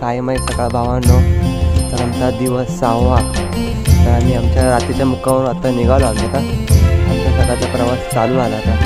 सायमय सकाळ भावांनो. तर आमचा दिवस सहावा. तर आम्ही आमच्या रात्रीच्या मुक्कामावर आता निघालो आम्ही आता. आमचा सकाळचा प्रवास चालू आला आता.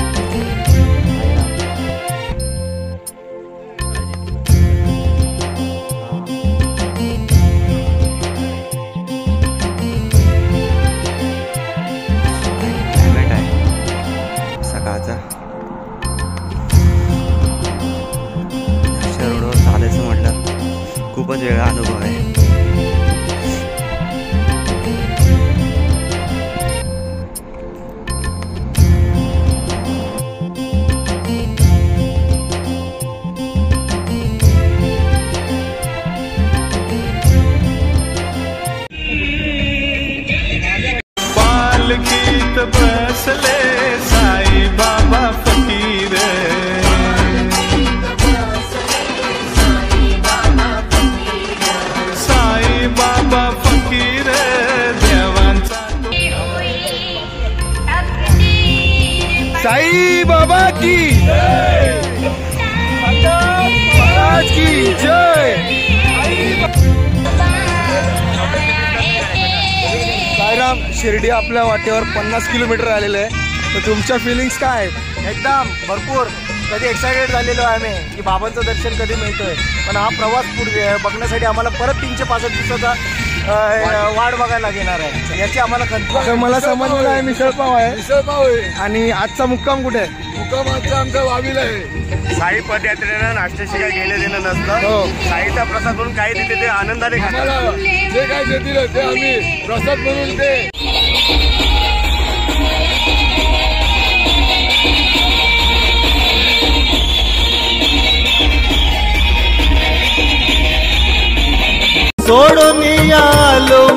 बाबा की। महाराज की जय। साईराम शिर्डी आपल्या वाटेवर पन्नास किलोमीटर आलेलं आहे. तर तुमच्या फिलिंग्स काय? आहेत एकदम भरपूर. कधी एक्सायटेड झालेलो आहे आम्ही की बाबांचं दर्शन कधी मिळतोय. पण हा प्रवास पूर्वी बघण्यासाठी आम्हाला परत तीनशे पासष्ट दिवसाचा वाट बघायला लागणार आहे. याची आम्हाला तर मला समजलं आहे. मिसळपाव आहे. मिसळपाव आहे. आणि आजचा मुक्काम कुठे आहे? मुकामाचा आमचा वावीला आहे. साई पदयात्रेनं नाश्त्याशी काही घेणं देणं नसतं. हो. साईचा प्रसाद म्हणून काही तिथे ते आनंदाने खातात. आम्हाला जे काय देतील ते आम्ही प्रसाद म्हणून ते. सोडून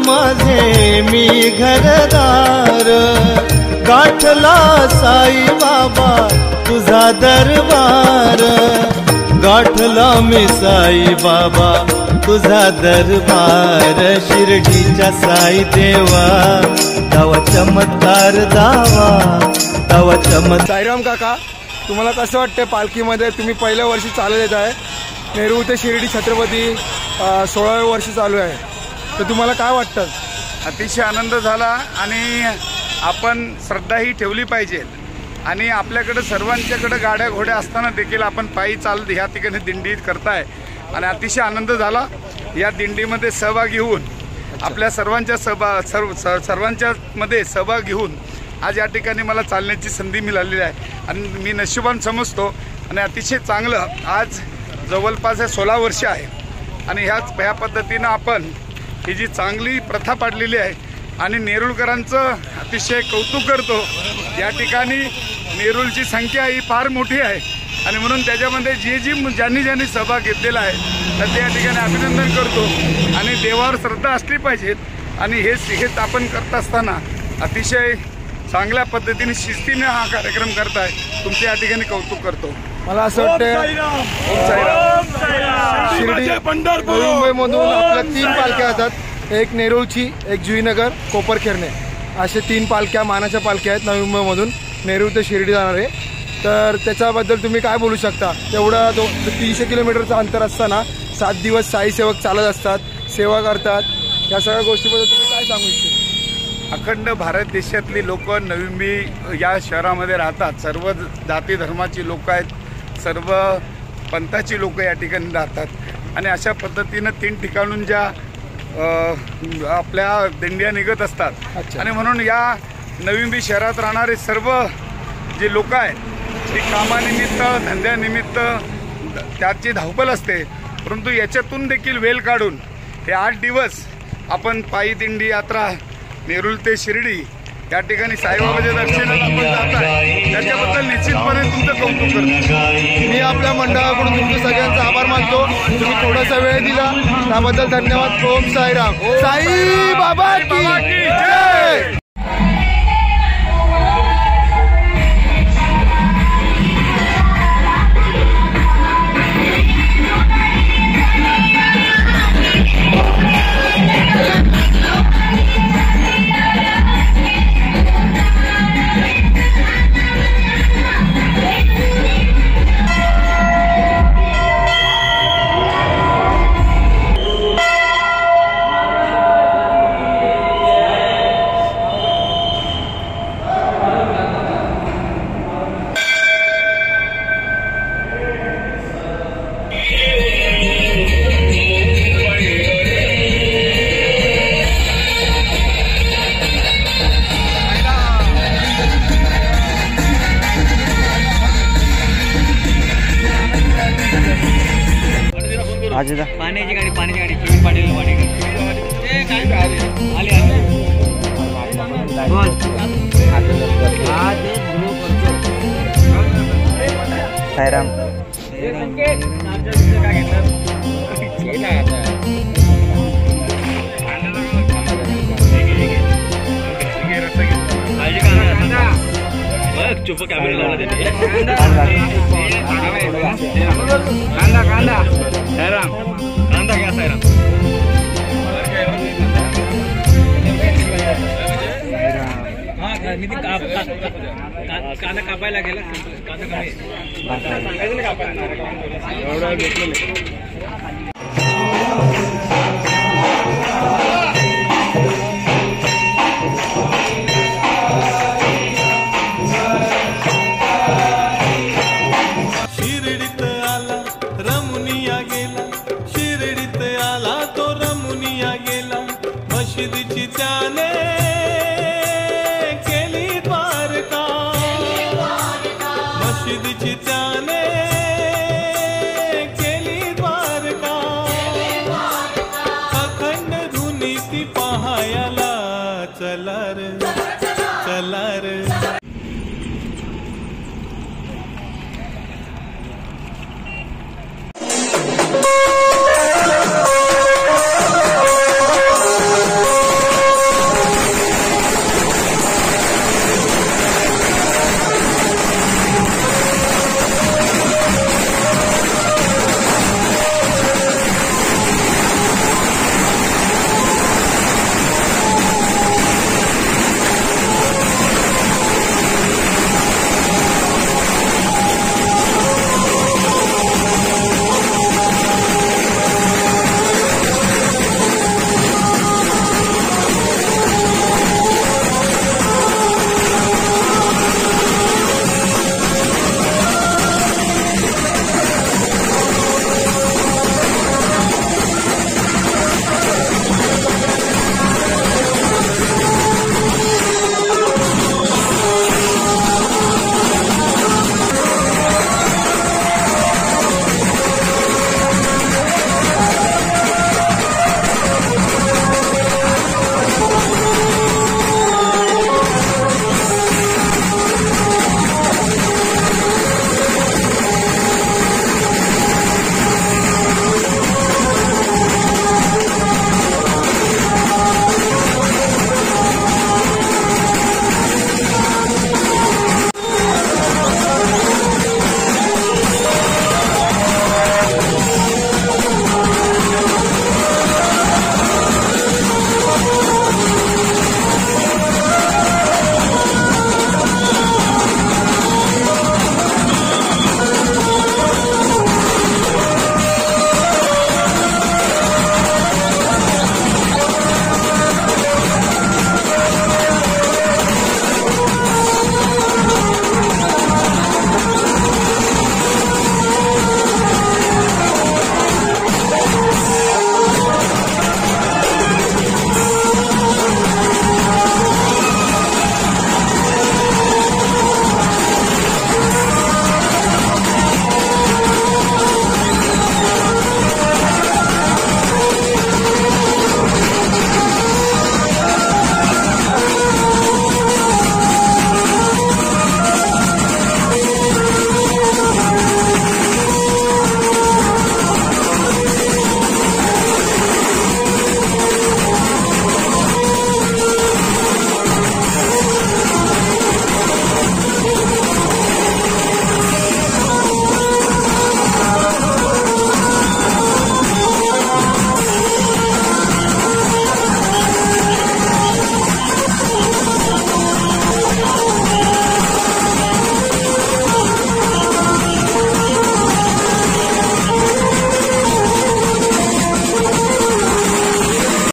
माझे मी घरदार. गाठला साई बाबा तुझा दरबार. गाठला मी साई बाबा तुझा दरबार. शिर्डीच्या साई देवा तवा चमत्कार दावा तवा चमत्कार. साईराम काका तुम्हाला कसं वाटतं पालखीमध्ये? तुम्ही पहिल्या वर्षी चालत येत आहे. नेहरू ते शिर्डी छत्रपती सोळाव्या वर्षी चालू आहे. तर तुम्हाला काय वाटतं? अतिशय आनंद झाला आणि आपण श्रद्धाही ठेवली पाहिजे. आणि आपल्याकडे सर्वांच्याकडे गाड्या घोड्या असताना देखील आपण पायी चाल ह्या ठिकाणी दिंडी करताय. आणि अतिशय आनंद झाला या दिंडीमध्ये सहभाग घेऊन आपल्या सर्वांच्या सहभा सर्व स- सर्वांच्या मध्ये सहभाग घेऊन आज या ठिकाणी मला चालण्याची संधी मिळालेली आहे. आणि मी नशिबान समजतो आणि अतिशय चांगलं आज जवळपास हे सोळा वर्ष आहे. आणि ह्याच ह्या पद्धतीनं आपण ही जी चांगली प्रथा पाडलेली आहे आणि नेरुळकरांचं अतिशय कौतुक करतो या ठिकाणी नेरुळची संख्या ही फार मोठी आहे. आणि म्हणून त्याच्यामध्ये जे जी ज्यांनी ज्यांनी सहभाग घेतलेला आहे तर त्या ठिकाणी अभिनंदन करतो. आणि देवावर श्रद्धा असली पाहिजेत. आणि हे हेच आपण करत असताना अतिशय चांगल्या पद्धतीने शिस्तीने हा कार्यक्रम करताय. तुमचे या ठिकाणी कौतुक करतो. मला असं वाटतं. शिर्डी मुंबई मधून आपल्या तीन पालख्या येतात. एक नेरूळची एक जुईनगर कोपरखेरणे असे तीन पालख्या मानाच्या पालख्या आहेत नवी मुंबईमधून नेरूळ ते शिर्डी जाणारे. तर त्याच्याबद्दल तुम्ही काय बोलू शकता? तेवढा दो तीनशे किलोमीटरचं अंतर असताना सात दिवस साई सेवक चालत असतात सेवा करतात. या सगळ्या गोष्टीबद्दल तुम्ही काय सांगू इच्छिता? अखंड भारत देशातली लोक नवी या शहरामध्ये राहतात. सर्व जाती धर्माची लोक आहेत. सर्व पंथाची लोक या ठिकाणी राहतात. आणि अशा पद्धतीनं तीन ठिकाणून ज्या आपल्या दिंड्या निघत असतात. आणि म्हणून या नवी शहरात राहणारे सर्व जे लोक आहेत ती कामानिमित्त धंद्यानिमित्त त्याची धावपल असते. परंतु याच्यातून देखील वेळ काढून हे आठ दिवस आपण पायी दिंडी यात्रा नेरूळ ते शिर्डी या ठिकाणी साईबाबाच्या दर्शनाला आपण जात आहे. त्याच्याबद्दल तुमचं कौतुक करतो. मी आपल्या मंडळाकडून तुमच्या सगळ्यांचा आभार मानतो. तुम्ही थोडासा वेळ दिला त्याबद्दल धन्यवाद. ओम साईराम. साई बाबा पानी पाण्याची गाडी पाण्याची गाडी किती चुप कैमरे लावला कांदा कांदा घ्या सायराम हा का- मी ते काप- का- का- कांदा कापायला गेला कांदा कमी बस कापायला